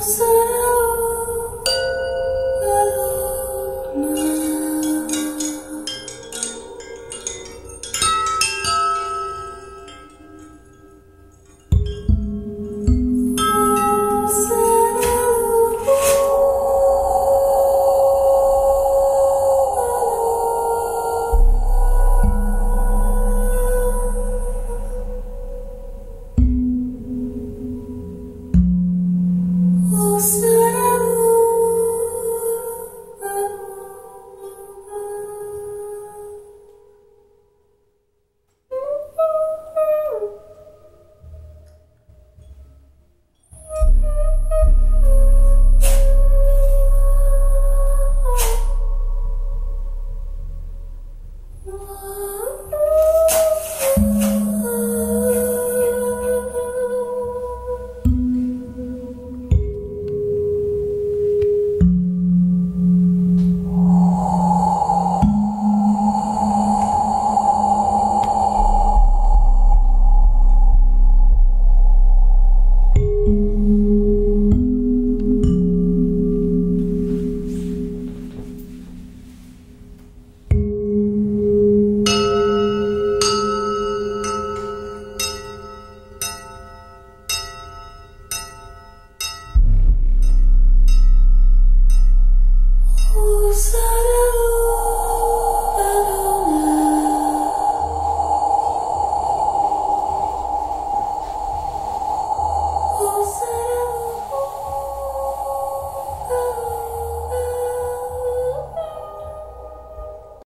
sei. 思。